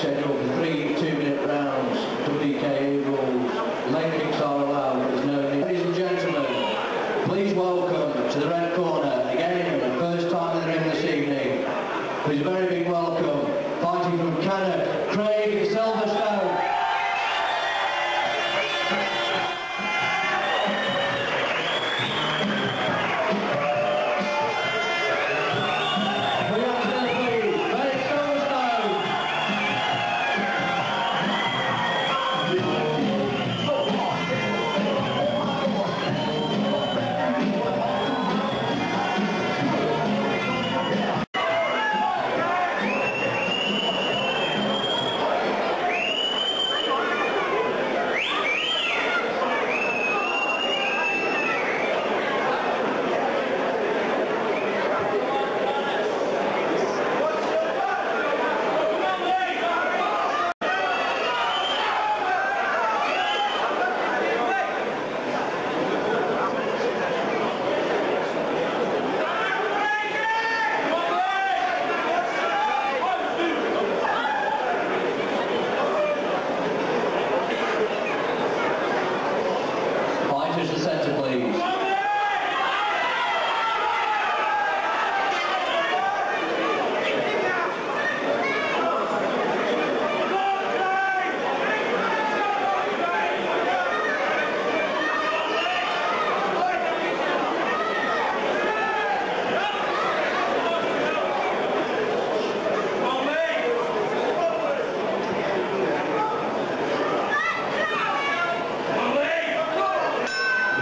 cielo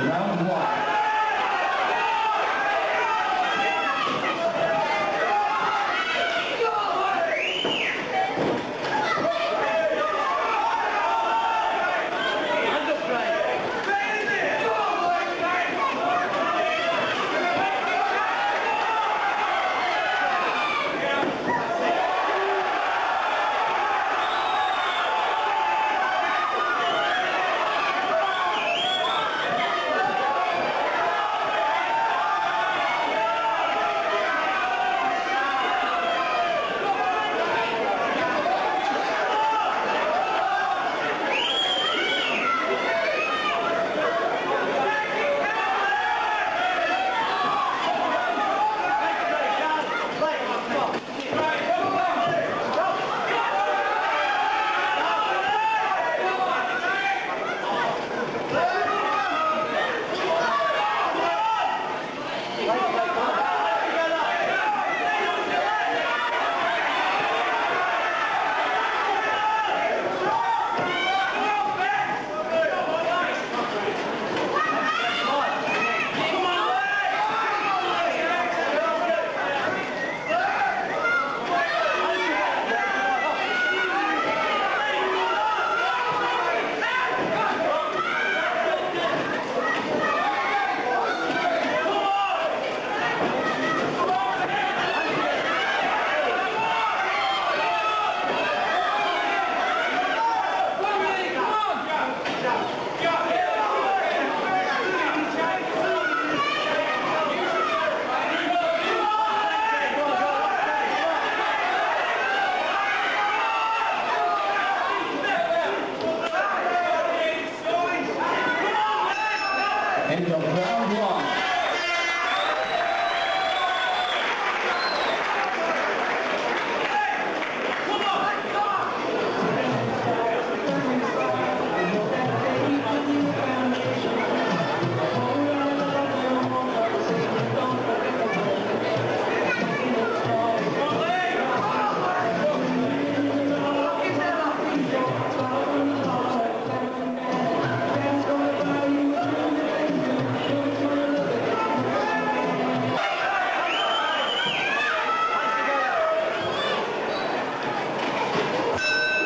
Round one.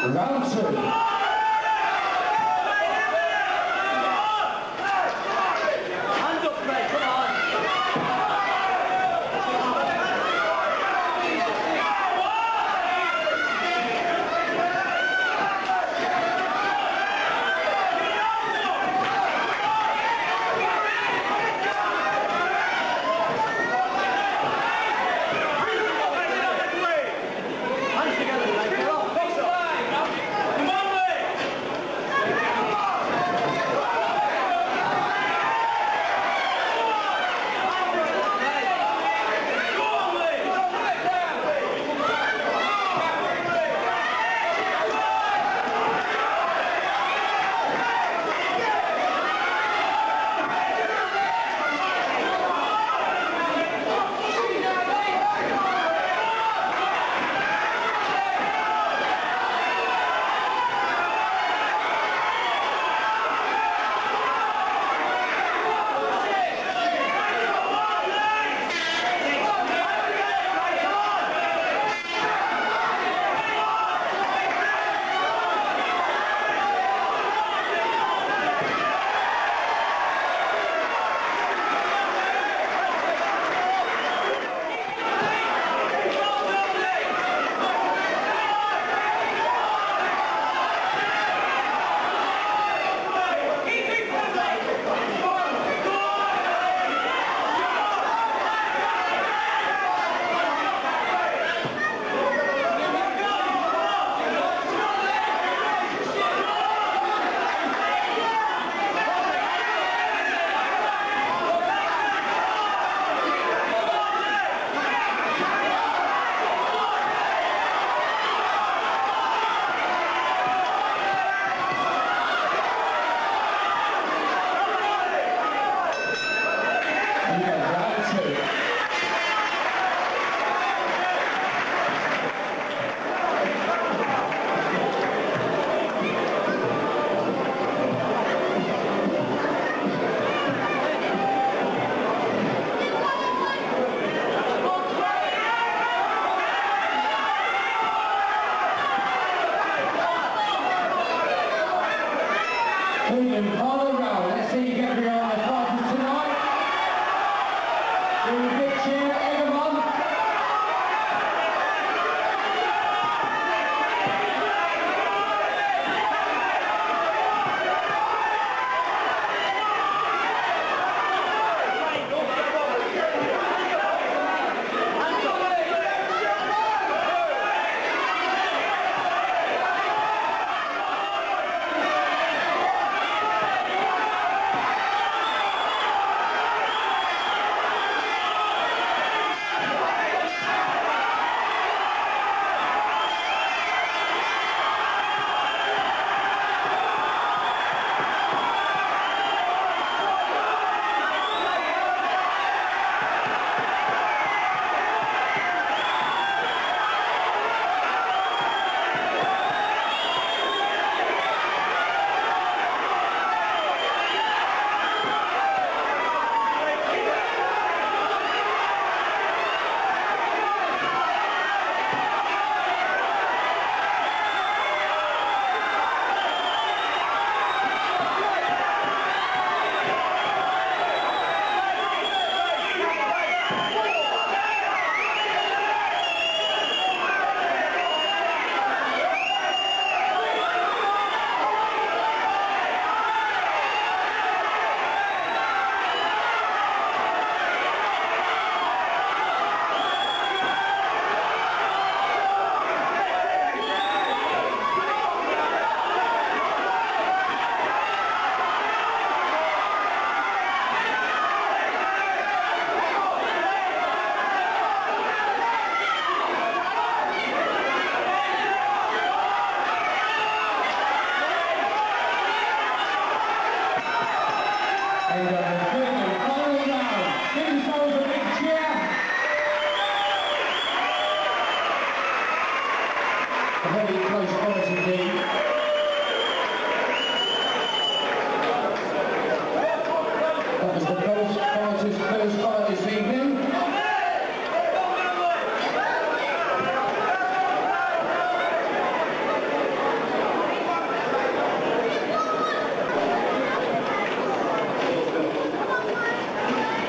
Round two. Cleveland, Colorado. That's how you get real.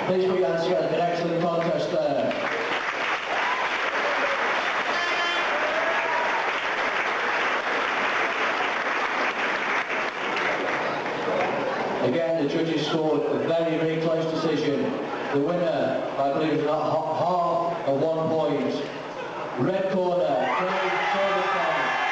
Please an excellent contest there. Again, the judges scored a very, very close decision. The winner, I believe, is about half of one point. Red corner, Craig